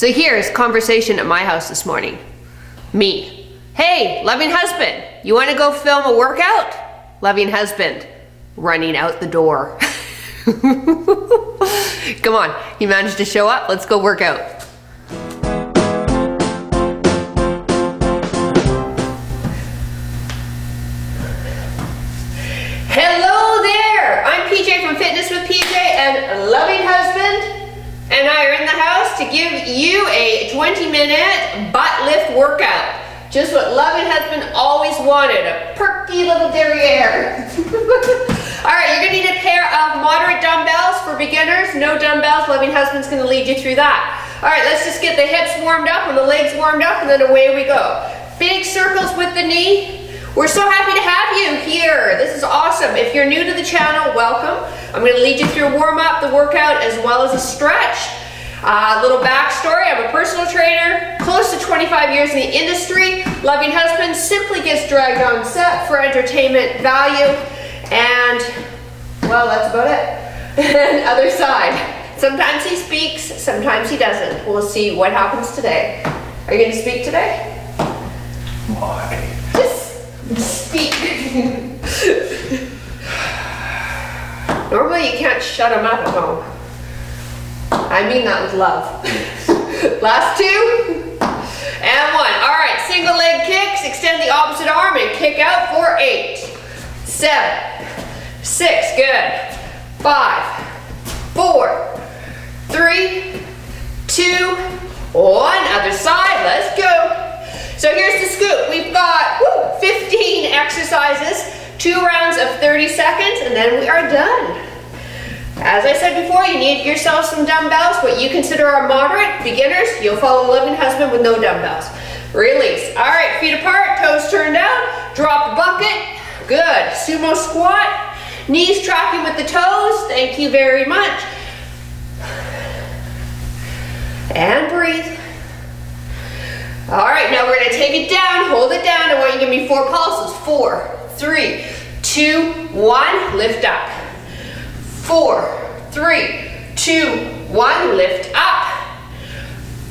So here's conversation at my house this morning. Me. Hey, loving husband, you want to go film a workout? Loving husband, running out the door. Come on, you managed to show up. Let's go work out. Give you a 20 minute butt lift workout. Just what loving husband always wanted, a perky little derriere. All right, you're gonna need a pair of moderate dumbbells for beginners. No dumbbells, loving husband's gonna lead you through that. All right, let's just get the hips warmed up and the legs warmed up and then away we go. Big circles with the knee. We're so happy to have you here. This is awesome. If you're new to the channel, welcome. I'm gonna lead you through a warm up, the workout, as well as a stretch. A uh, little backstory, I'm a personal trainer, close to 25 years in the industry. Loving husband simply gets dragged on set for entertainment value. And, well, that's about it. and other side. Sometimes he speaks, sometimes he doesn't. We'll see what happens today. Are you gonna speak today? Why? Just speak. Normally you can't shut him up at home. I mean that with love. Last two. And one. All right, single leg kicks. Extend the opposite arm and kick out for eight, seven, six, good. Five, four, three, two, one. Other side, let's go. So here's the scoop. We've got woo, 15 exercises, two rounds of 30 seconds, and then we are done. As I said before, you need yourself some dumbbells. What you consider are moderate, beginners, you'll follow loving husband with no dumbbells. Release. All right, feet apart, toes turned out. Drop bucket. Good. Sumo squat. Knees tracking with the toes. Thank you very much. And breathe. All right, now we're gonna take it down, hold it down. I want you to give me four pulses. Four, three, two, one. Lift up four, three, two, one, lift up.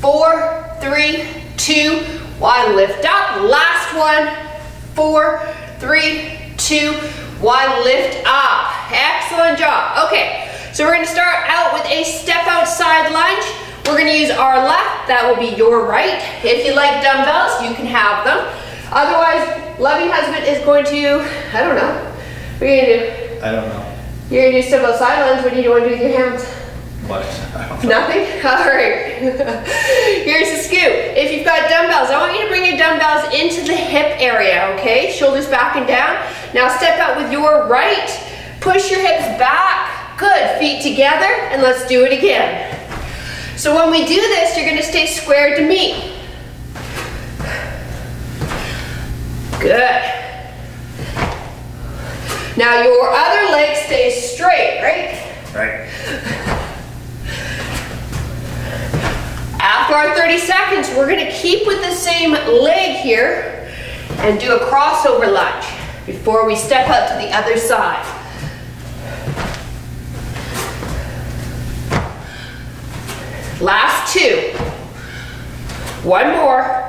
Four, three, two, one, lift up. Last one, four, three, two, one, lift up. Excellent job. Okay, so we're gonna start out with a step outside lunge. We're gonna use our left, that will be your right. If you like dumbbells, you can have them. Otherwise, loving husband is going to, I don't know, you gonna do? I don't know. You're gonna do outside lunge. What do you want to do with your hands? What? Nothing? All right. Here's the scoop. If you've got dumbbells, I want you to bring your dumbbells into the hip area, okay? Shoulders back and down. Now step out with your right. Push your hips back. Good. Feet together. And let's do it again. So when we do this, you're gonna stay square to me. Good. Now your other leg stays straight, right? Right. After our 30 seconds, we're gonna keep with the same leg here and do a crossover lunge before we step up to the other side. Last two. One more.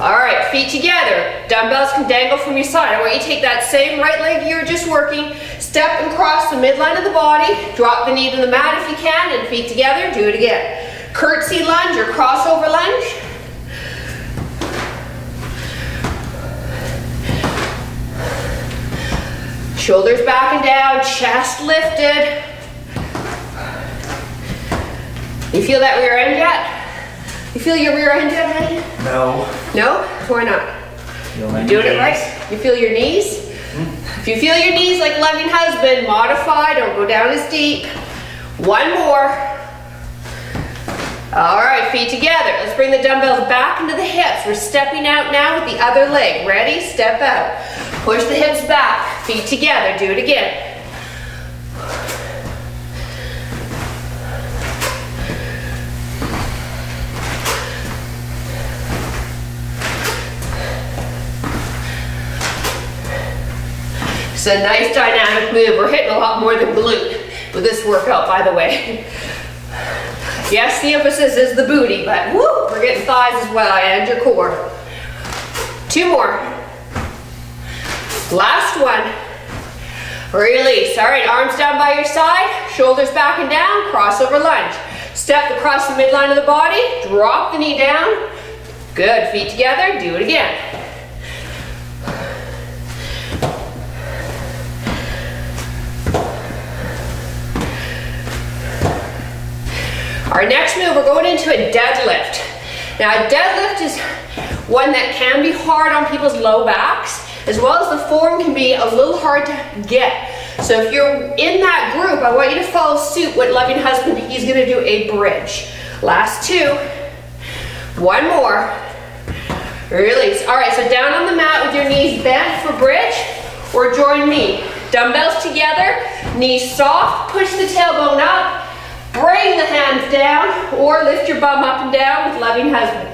All right, feet together. Dumbbells can dangle from your side. I want you to take that same right leg you were just working, step and cross the midline of the body, drop the knee to the mat if you can, and feet together, do it again. Curtsy lunge or crossover lunge. Shoulders back and down, chest lifted. You feel that rear end yet? You feel your rear end yet, honey? No. No? Why not? You doing it right? You feel your knees? Hmm? If you feel your knees like loving husband, modify, don't go down as deep. One more. All right, feet together. Let's bring the dumbbells back into the hips. We're stepping out now with the other leg. Ready? Step out. Push the hips back. Feet together. Do it again. It's a nice dynamic move. We're hitting a lot more than glute with this workout, by the way. Yes, the emphasis is the booty, but woo, we're getting thighs as well and your core. Two more. Last one. Release. All right, arms down by your side, shoulders back and down, crossover lunge. Step across the midline of the body, drop the knee down. Good, feet together, do it again. Our next move, we're going into a deadlift. Now a deadlift is one that can be hard on people's low backs, as well as the form can be a little hard to get. So if you're in that group, I want you to follow suit with Loving Husband. He's gonna do a bridge. Last two. One more. Release. All right, so down on the mat with your knees bent for bridge, or join me. Dumbbells together, knees soft, push the tailbone up, bring the hands down, or lift your bum up and down with Loving Husband.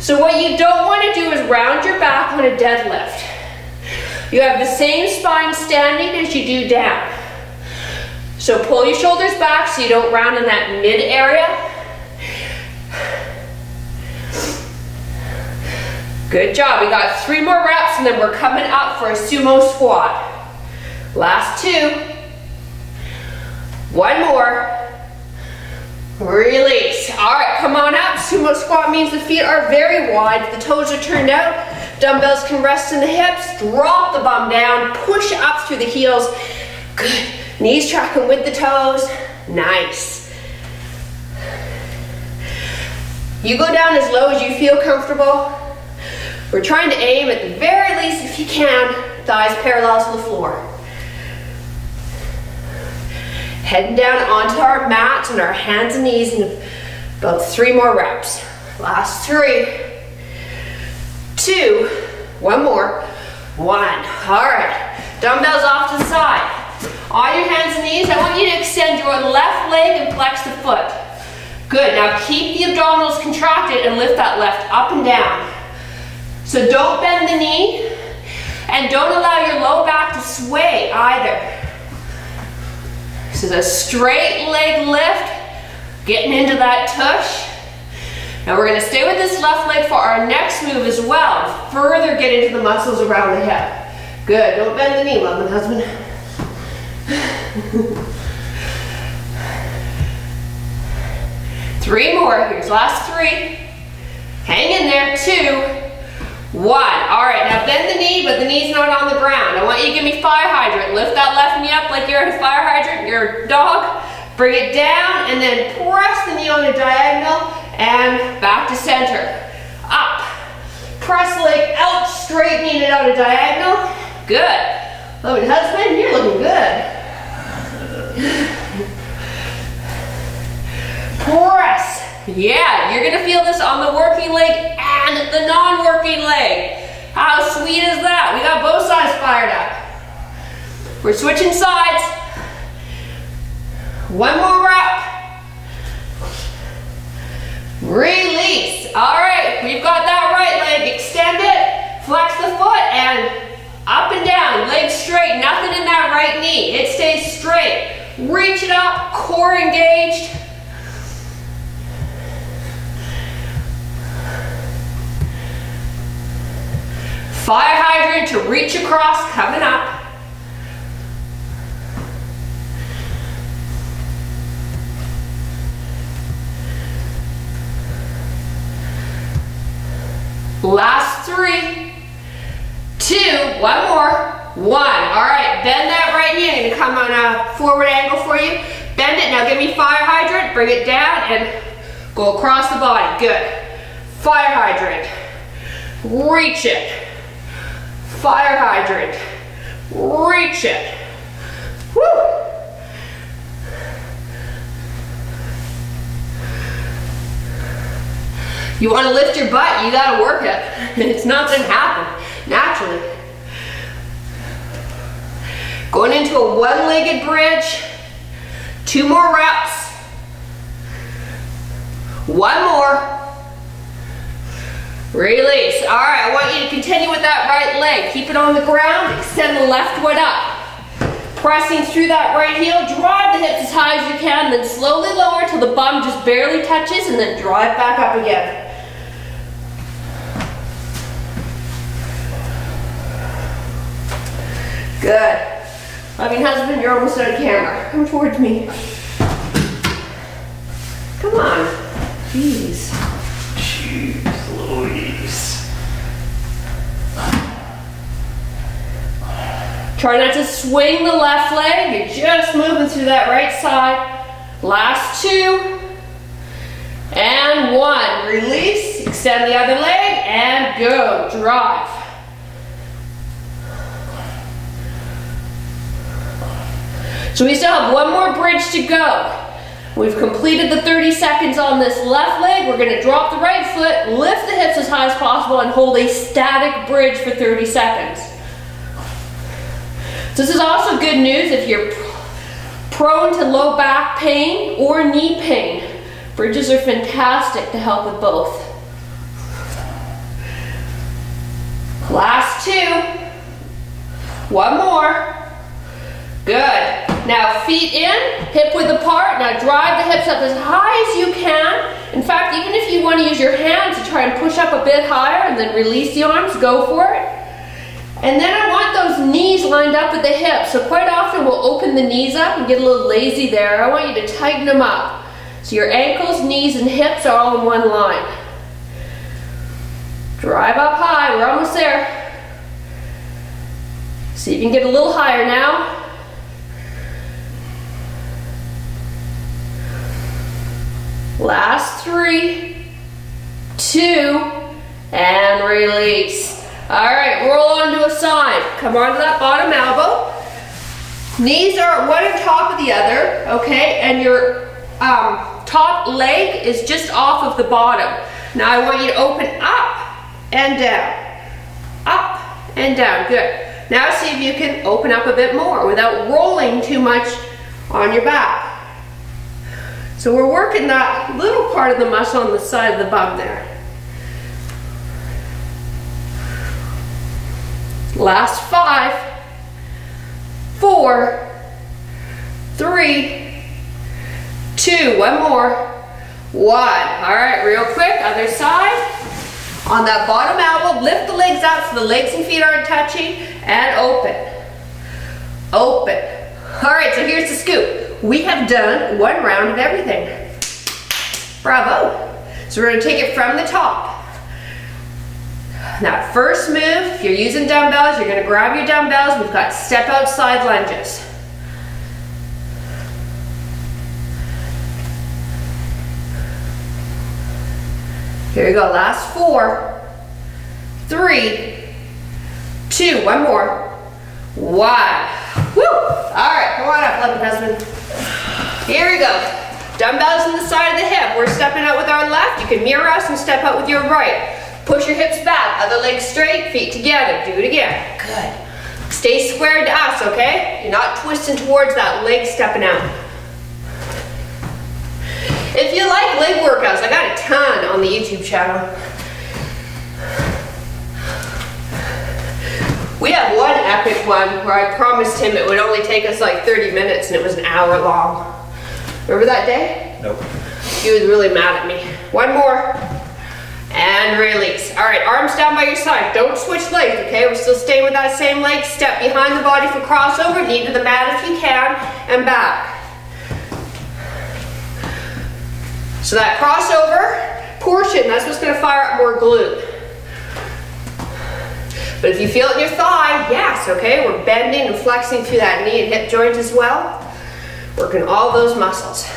So what you don't want to do is round your back on a deadlift. You have the same spine standing as you do down. So pull your shoulders back so you don't round in that mid area. Good job. We got three more reps and then we're coming up for a sumo squat. Last two. One more. Release. All right, come on up. Sumo squat means the feet are very wide. The toes are turned out. Dumbbells can rest in the hips. Drop the bum down. Push up through the heels. Good. Knees tracking with the toes. Nice. You go down as low as you feel comfortable. We're trying to aim at the very least, if you can, thighs parallel to the floor. Heading down onto our mat and our hands and knees and about three more reps. Last three, two, one more, one. All right, dumbbells off to the side. On your hands and knees, I want you to extend your left leg and flex the foot. Good, now keep the abdominals contracted and lift that left up and down. So don't bend the knee and don't allow your low back to sway either. This is a straight leg lift, getting into that tush. Now we're gonna stay with this left leg for our next move as well. Further get into the muscles around the hip. Good, don't bend the knee, love and husband. three more, here's last three. Hang in there, two, one. All right, now bend the knee, but the knee's not on the ground. I want you to give me fire hydrant. Lift that left knee up like you're a fire hydrant, you're a dog. Bring it down and then press the knee on a diagonal and back to center. Up. Press leg out, straightening it out a diagonal. Good. Loving husband, you're looking good. Press. Yeah, you're gonna feel this on the working leg and the non-working leg. How sweet is that? We got both sides fired up. We're switching sides. One more rep. Release. All right, we've got that right leg. Extend it, flex the foot, and up and down, legs straight. Nothing in that right knee. It stays straight. Reach it up, core engaged. Fire hydrant to reach across coming up. Last three, two, one more, one. All right, bend that right knee. I'm gonna come on a forward angle for you. Bend it, now give me fire hydrant, bring it down and go across the body, good. Fire hydrant, reach it. Fire hydrant. Reach it. Woo! You want to lift your butt, you got to work it. It's not going to happen naturally. Going into a one-legged bridge. Two more reps. One more. Release. All right, I want you to continue with that right leg. Keep it on the ground. Extend the left foot up. Pressing through that right heel, drive the hips as high as you can, then slowly lower till the bum just barely touches, and then drive back up again. Good. Loving husband, you're almost on camera. Come towards me. Come on. Jeez. Jeez Try not to swing the left leg. You're just moving through that right side. Last two. And one. Release. Extend the other leg and go. Drive. So we still have one more bridge to go. We've completed the 30 seconds on this left leg. We're gonna drop the right foot, lift the hips as high as possible, and hold a static bridge for 30 seconds. This is also good news if you're prone to low back pain or knee pain. Bridges are fantastic to help with both. Last two. One more. Good. Now feet in, hip width apart. Now drive the hips up as high as you can. In fact, even if you want to use your hands to try and push up a bit higher and then release the arms, go for it. And then I want those knees lined up with the hips. So quite often we'll open the knees up and get a little lazy there. I want you to tighten them up. So your ankles, knees, and hips are all in one line. Drive up high, we're almost there. See if you can get a little higher now. Last three, two, and release. All right, roll onto a side. Come onto that bottom elbow. Knees are one on top of the other, okay? And your um, top leg is just off of the bottom. Now I want you to open up and down. Up and down, good. Now see if you can open up a bit more without rolling too much on your back. So we're working that little part of the muscle on the side of the bum there. Last five, four, three, two, one more, one. All right, real quick, other side. On that bottom elbow, lift the legs up so the legs and feet aren't touching, and open. Open. All right, so here's the scoop. We have done one round of everything. Bravo. So we're gonna take it from the top. Now first move, if you're using dumbbells, you're gonna grab your dumbbells. We've got step outside lunges. Here we go, last four, three, two, one more, one. Woo! All right, come on up, husband. Here we go. Dumbbells on the side of the hip. We're stepping out with our left. You can mirror us and step out with your right. Push your hips back, other leg straight, feet together. Do it again. Good. Stay squared to us, okay? You're not twisting towards that leg stepping out. If you like leg workouts, I got a ton on the YouTube channel. We have one epic one where I promised him it would only take us like 30 minutes and it was an hour long. Remember that day? Nope. He was really mad at me. One more. And release. All right, arms down by your side. Don't switch legs, okay? We're still staying with that same leg. Step behind the body for crossover. Knee to the mat if you can. And back. So that crossover portion, that's what's gonna fire up more glute. But if you feel it in your thigh, yes, okay? We're bending and flexing through that knee and hip joint as well. Working all those muscles.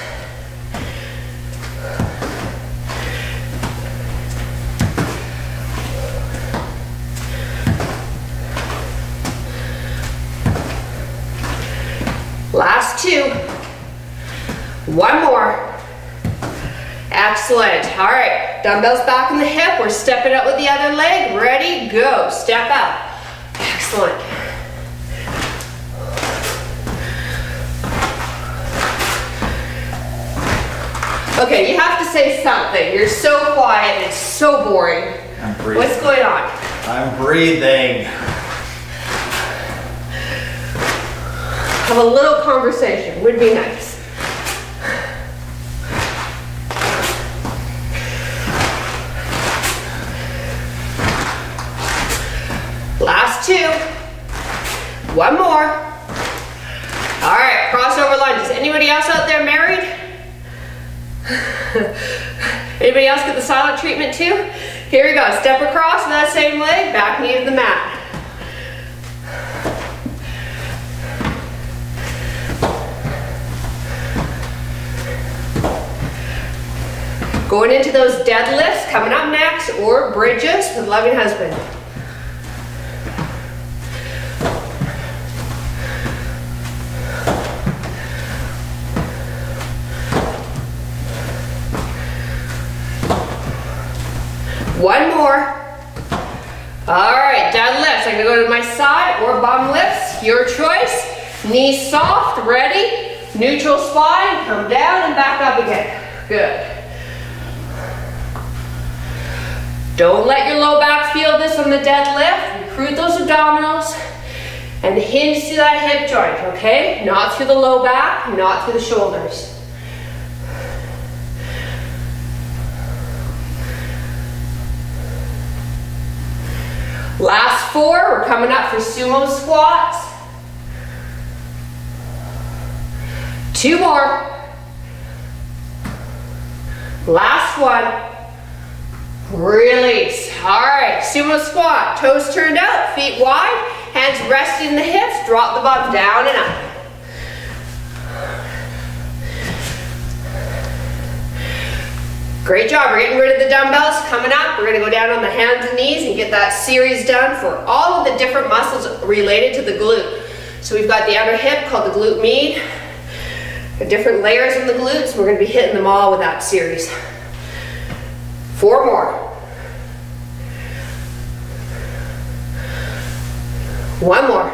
Last two. One more. Excellent. All right, dumbbells back in the hip. We're stepping up with the other leg. Ready, go. Step up. Excellent. Okay, you have to say something. You're so quiet. It's so boring. I'm breathing. What's going on? I'm breathing. Have a little conversation. Would be nice. Last two. One more. All right, crossover lunges. Anybody else out there married? Anybody else get the silent treatment too? Here we go. Step across that same leg, back knee to the mat. Going into those deadlifts, coming up next, or bridges with loving husband. One more. All right, deadlifts. I'm gonna go to my side or bum lifts, your choice. Knees soft, ready. Neutral spine, come down and back up again. Good. Don't let your low back feel this on the deadlift. Recruit those abdominals and hinge to that hip joint, okay? Not through the low back, not through the shoulders. Last four, we're coming up for sumo squats. Two more. Last one. Release. All right, sumo squat. Toes turned out, feet wide, hands resting the hips, drop the bum down and up. Great job, we're getting rid of the dumbbells. Coming up, we're gonna go down on the hands and knees and get that series done for all of the different muscles related to the glute. So we've got the outer hip called the glute med, the different layers in the glutes. We're gonna be hitting them all with that series. Four more. One more.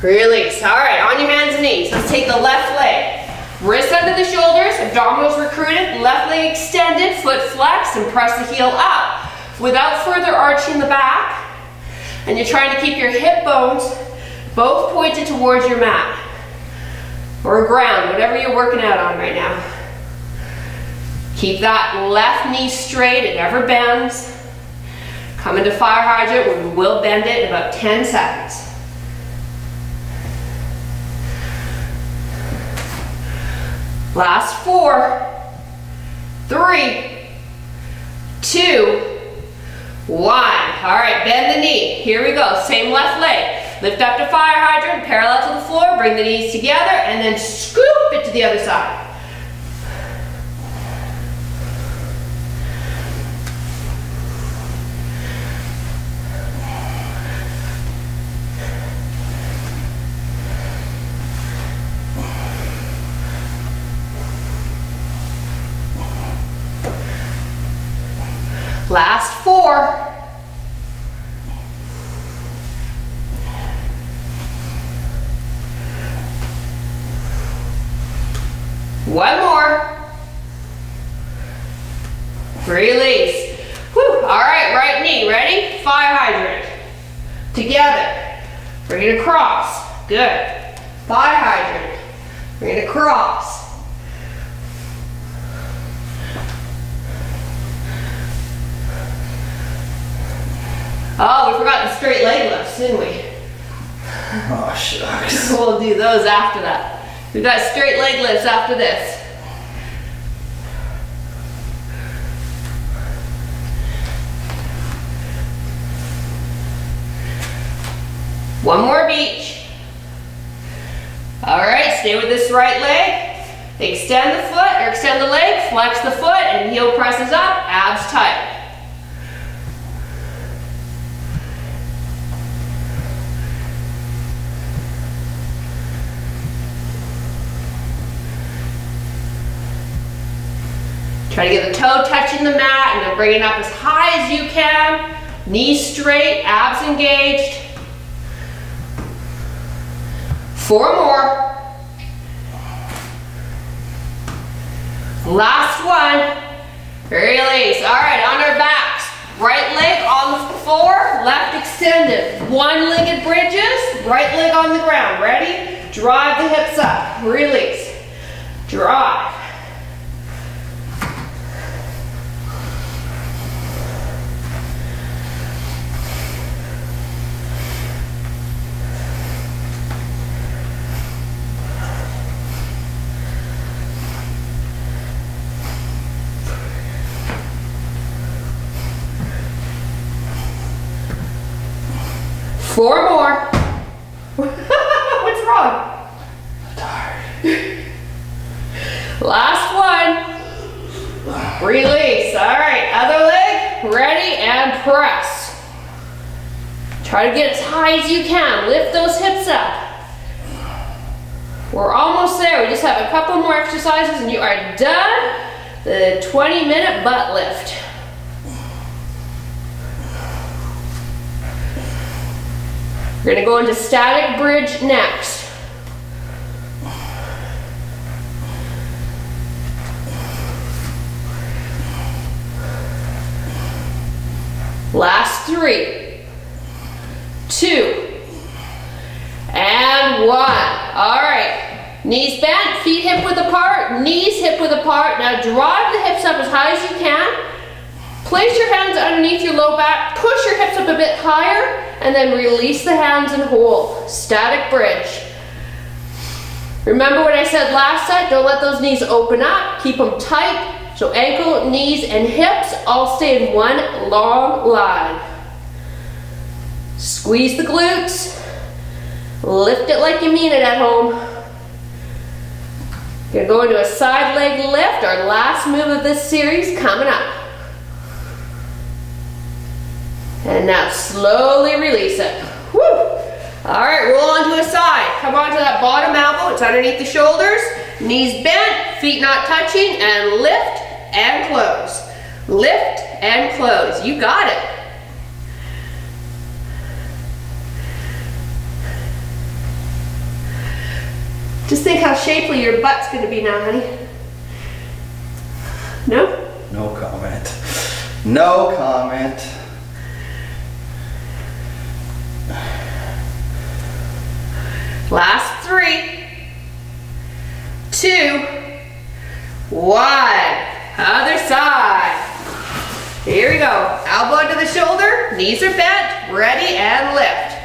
Release. All right, on your hands and knees. Let's take the left leg. Wrist under the shoulders, abdominals recruited, left leg extended, foot flexed, and press the heel up without further arching the back. And you're trying to keep your hip bones both pointed towards your mat or ground, whatever you're working out on right now. Keep that left knee straight, it never bends. Come into fire hydrant we will bend it in about 10 seconds. Last four, three, two, one. All right, bend the knee. Here we go, same left leg. Lift up to fire hydrant, parallel to the floor, bring the knees together, and then scoop it to the other side. Last four. One more. Release. Whew. All right, right knee, ready? Fire hydrant. Together. Bring it across. Good. Fire hydrant. Bring it across. Oh, we forgot the straight leg lifts, didn't we? Oh, shucks. We'll do those after that. We've got straight leg lifts after this. One more beach. All right, stay with this right leg. Extend the foot, or extend the leg, flex the foot, and heel presses up, abs tight. Try to get the toe touching the mat and then bring it up as high as you can. Knees straight, abs engaged. Four more. Last one. Release. All right, on our backs. Right leg on the floor, left extended. One-legged bridges, right leg on the ground. Ready? Drive the hips up. Release. Drive. Four more. What's wrong? Tired. Last one. Release. All right, other leg. Ready and press. Try to get as high as you can. Lift those hips up. We're almost there. We just have a couple more exercises and you are done the 20 minute butt lift. We're gonna go into static bridge next. Last three, two, and one. All right, knees bent, feet hip width apart, knees hip width apart. Now drive the hips up as high as you can. Place your hands underneath your low back, push your hips up a bit higher, and then release the hands and hold. Static bridge. Remember what I said last set, don't let those knees open up, keep them tight. So ankle, knees, and hips all stay in one long line. Squeeze the glutes, lift it like you mean it at home. You're Gonna go into a side leg lift, our last move of this series coming up. And now slowly release it. Woo! All right, roll onto a side. Come onto that bottom elbow, it's underneath the shoulders. Knees bent, feet not touching, and lift and close. Lift and close. You got it. Just think how shapely your butt's gonna be now, honey. No? No comment. No comment. Last three, two, one. Other side. Here we go. Elbow to the shoulder, knees are bent, ready and lift.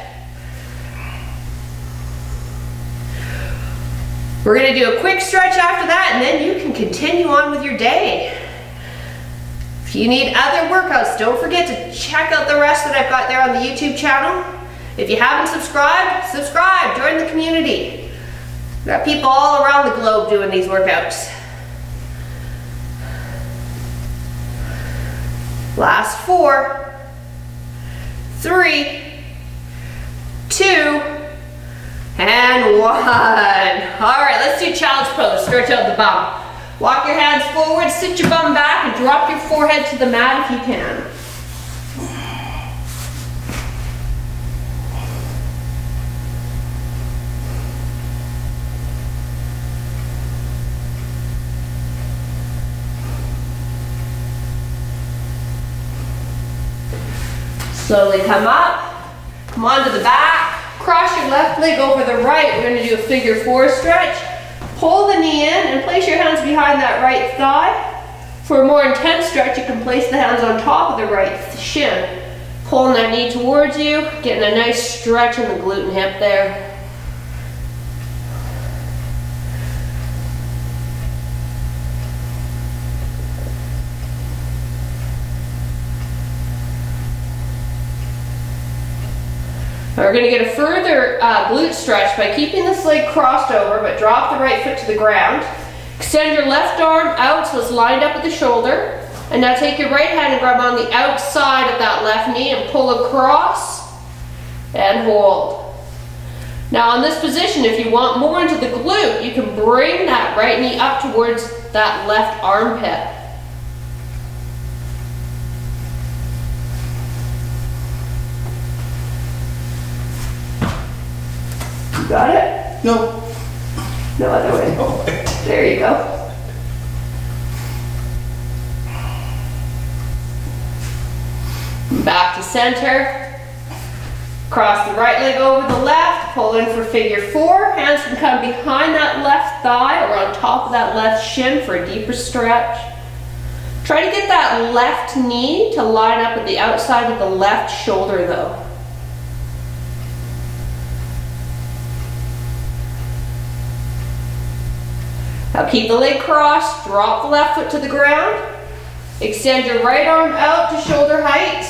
We're gonna do a quick stretch after that and then you can continue on with your day. If you need other workouts, don't forget to check out the rest that I've got there on the YouTube channel. If you haven't subscribed, subscribe, join the community. We've got people all around the globe doing these workouts. Last four, three, two, and one. All right, let's do child's pose. Stretch out the bum. Walk your hands forward, sit your bum back, and drop your forehead to the mat if you can. Slowly come up, come onto the back, cross your left leg over the right. We're gonna do a figure four stretch. Pull the knee in and place your hands behind that right thigh. For a more intense stretch, you can place the hands on top of the right shin. Pulling that knee towards you, getting a nice stretch in the glute and hip there. We're going to get a further uh, glute stretch by keeping this leg crossed over, but drop the right foot to the ground. Extend your left arm out so it's lined up at the shoulder. And now take your right hand and grab on the outside of that left knee and pull across and hold. Now on this position, if you want more into the glute, you can bring that right knee up towards that left armpit. Got it? No. No other way. No. There you go. Back to center. Cross the right leg over the left, pull in for figure four. Hands can come behind that left thigh or on top of that left shin for a deeper stretch. Try to get that left knee to line up with the outside of the left shoulder though. Now keep the leg crossed, drop the left foot to the ground. Extend your right arm out to shoulder height.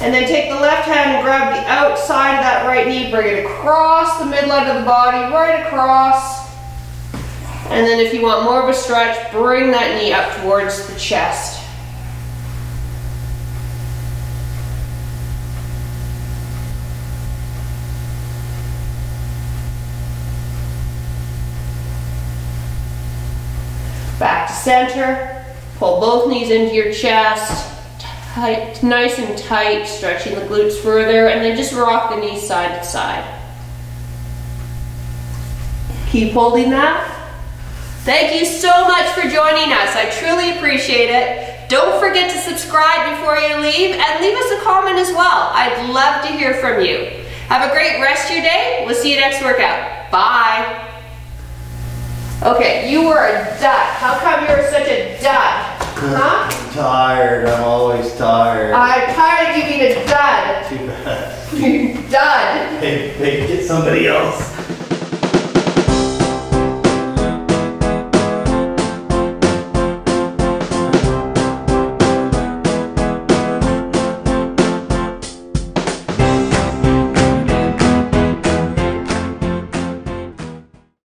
And then take the left hand and grab the outside of that right knee, bring it across the midline of the body, right across. And then if you want more of a stretch, bring that knee up towards the chest. Back to center. Pull both knees into your chest. Tight, nice and tight, stretching the glutes further, and then just rock the knees side to side. Keep holding that. Thank you so much for joining us. I truly appreciate it. Don't forget to subscribe before you leave and leave us a comment as well. I'd love to hear from you. Have a great rest of your day. We'll see you next workout. Bye. Okay, you were a dud. How come you were such a dud? Huh? I'm tired. I'm always tired. I'm tired of you being a dud. Too bad. dud. Hey, hey, get somebody else.